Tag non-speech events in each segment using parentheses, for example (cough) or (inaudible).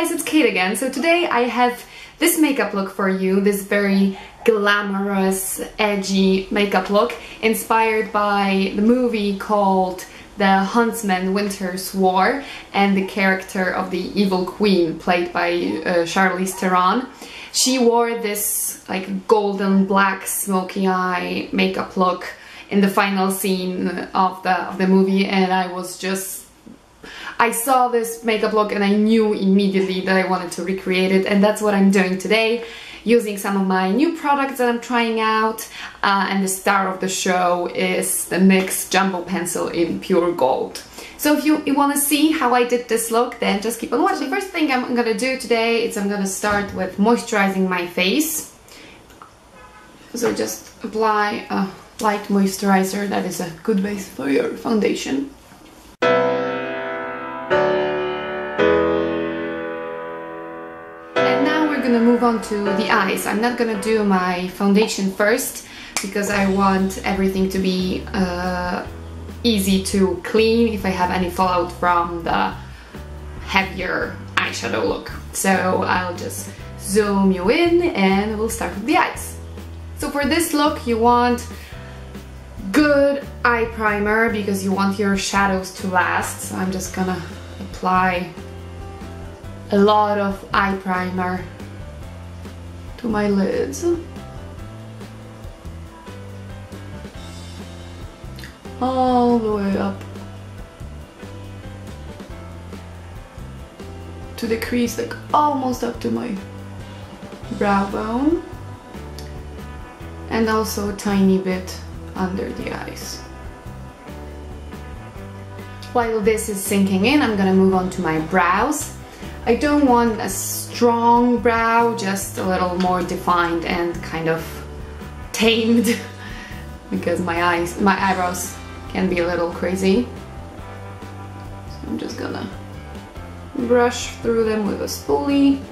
guys, it's Kate again. So today I have this makeup look for you, this very glamorous, edgy makeup look inspired by the movie called The Huntsman Winter's War and the character of the evil queen played by uh, Charlize Theron. She wore this like golden black smoky eye makeup look in the final scene of the, of the movie and I was just I saw this makeup look and I knew immediately that I wanted to recreate it and that's what I'm doing today using some of my new products that I'm trying out uh, and the star of the show is the NYX Jumbo Pencil in Pure Gold. So if you, you want to see how I did this look then just keep on watching. The first thing I'm gonna do today is I'm gonna start with moisturizing my face. So just apply a light moisturizer that is a good base for your foundation. Gonna move on to the eyes. I'm not gonna do my foundation first because I want everything to be uh, easy to clean if I have any fallout from the heavier eyeshadow look. So I'll just zoom you in and we'll start with the eyes. So for this look you want good eye primer because you want your shadows to last. So I'm just gonna apply a lot of eye primer to my lids. All the way up to the crease, like almost up to my brow bone and also a tiny bit under the eyes. While this is sinking in, I'm gonna move on to my brows. I don't want a strong brow, just a little more defined and kind of tamed (laughs) because my eyes, my eyebrows can be a little crazy. So I'm just gonna brush through them with a spoolie.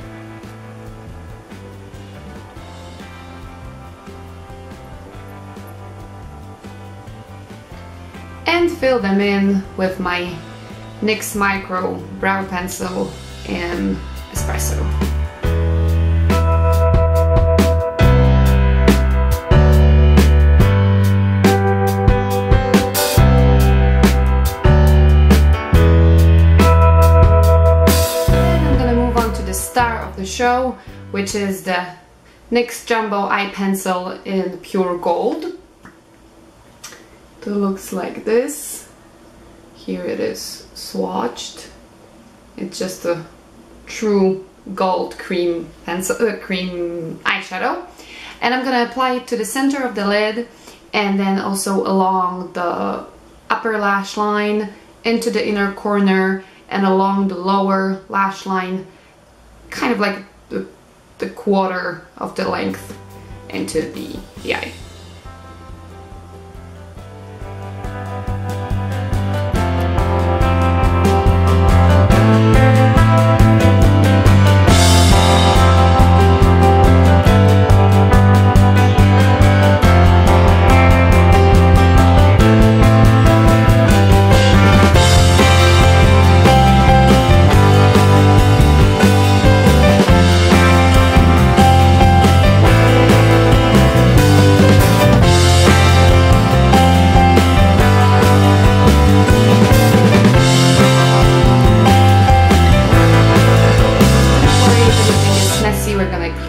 And fill them in with my NYX Micro Brow Pencil and espresso. I'm gonna move on to the star of the show, which is the NYX Jumbo Eye Pencil in Pure Gold. It looks like this. Here it is swatched. It's just a true gold cream pencil, uh, cream eyeshadow. And I'm gonna apply it to the center of the lid and then also along the upper lash line into the inner corner and along the lower lash line, kind of like the, the quarter of the length into the, the eye.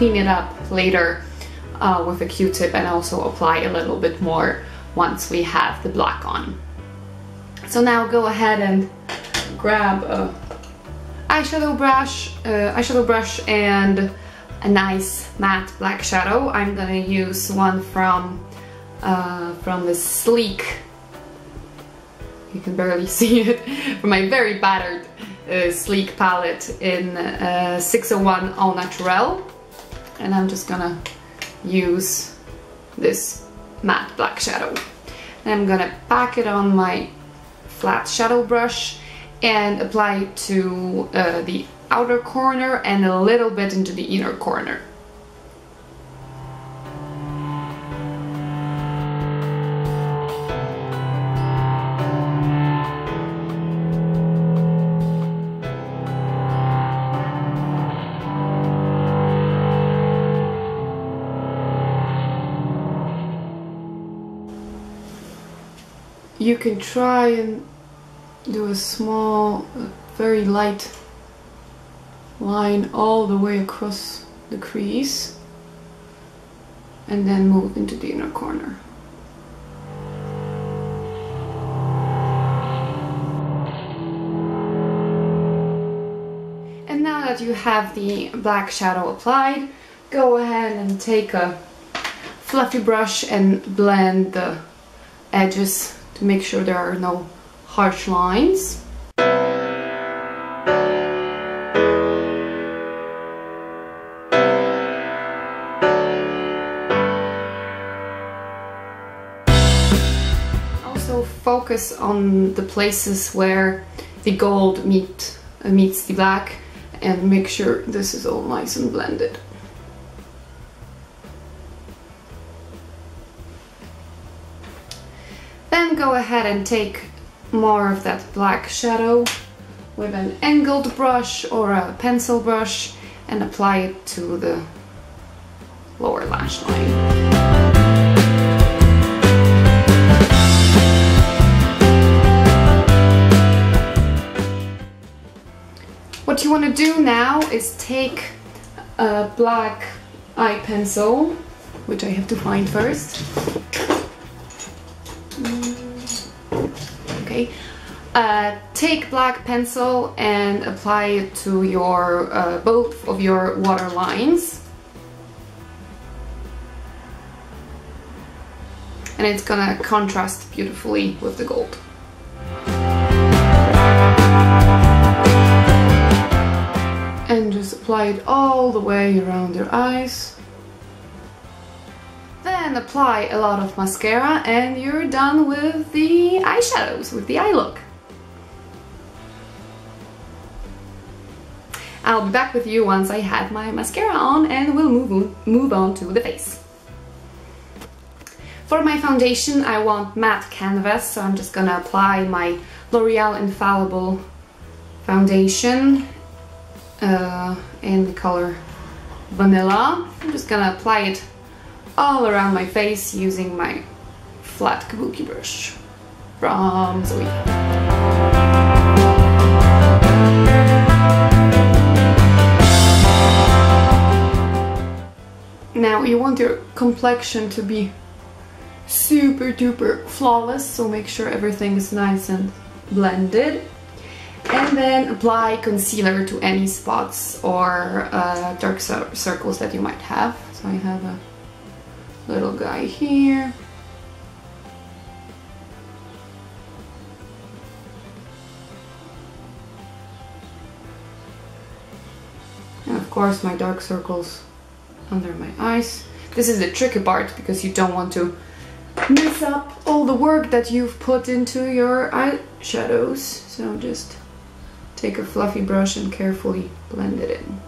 Clean it up later uh, with a q-tip and also apply a little bit more once we have the black on. So now go ahead and grab a eyeshadow brush, uh, eyeshadow brush and a nice matte black shadow. I'm gonna use one from uh, from the Sleek, you can barely (laughs) see it, from my very battered uh, Sleek palette in uh, 601 Au Naturel and I'm just gonna use this matte black shadow. And I'm gonna pack it on my flat shadow brush and apply it to uh, the outer corner and a little bit into the inner corner. You can try and do a small, very light line all the way across the crease and then move into the inner corner. And now that you have the black shadow applied, go ahead and take a fluffy brush and blend the edges to make sure there are no harsh lines. Also focus on the places where the gold meet, uh, meets the black and make sure this is all nice and blended. Then go ahead and take more of that black shadow with an angled brush or a pencil brush and apply it to the lower lash line. What you want to do now is take a black eye pencil, which I have to find first. Uh, take black pencil and apply it to your uh, both of your water lines. And it's gonna contrast beautifully with the gold. And just apply it all the way around your eyes. Then apply a lot of mascara and you're done with the eyeshadows, with the eye look. I'll be back with you once I have my mascara on and we'll move, move on to the face. For my foundation I want matte canvas so I'm just gonna apply my L'Oreal Infallible foundation uh, in the color Vanilla. I'm just gonna apply it all around my face using my flat kabuki brush from Zoe. Your complexion to be super duper flawless, so make sure everything is nice and blended. And then apply concealer to any spots or uh, dark circles that you might have. So I have a little guy here. And of course my dark circles under my eyes. This is the tricky part because you don't want to mess up all the work that you've put into your eyeshadows. So just take a fluffy brush and carefully blend it in.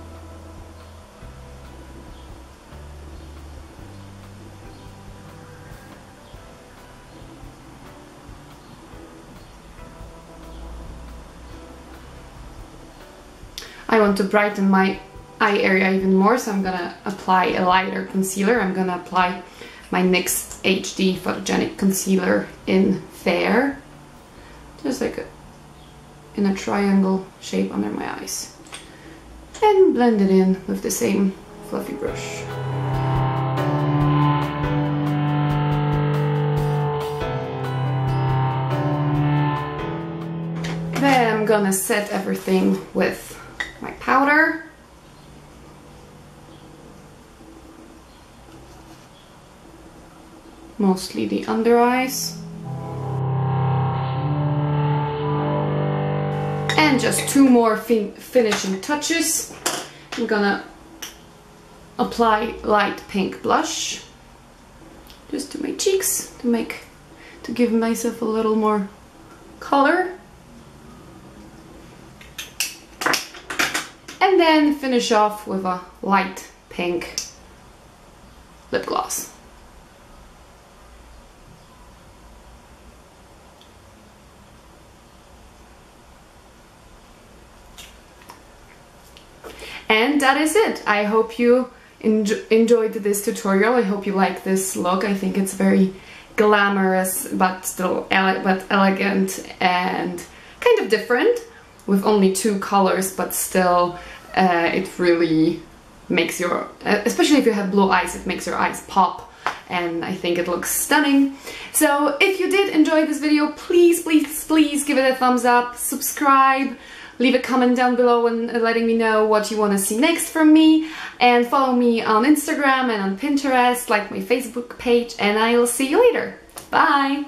I want to brighten my eye area even more so I'm gonna apply a lighter concealer. I'm gonna apply my NYX HD Photogenic Concealer in Fair. Just like a, in a triangle shape under my eyes. And blend it in with the same fluffy brush. Then I'm gonna set everything with my powder. Mostly the under eyes. And just two more fin finishing touches. I'm gonna apply light pink blush just to my cheeks to make to give myself a little more color. And then finish off with a light pink lip gloss. And that is it. I hope you enjoyed this tutorial. I hope you like this look. I think it's very glamorous but still ele but elegant and kind of different with only two colors but still uh, it really makes your uh, especially if you have blue eyes it makes your eyes pop and I think it looks stunning. So if you did enjoy this video, please, please, please give it a thumbs up, subscribe, Leave a comment down below and uh, letting me know what you want to see next from me. And follow me on Instagram and on Pinterest, like my Facebook page, and I'll see you later. Bye!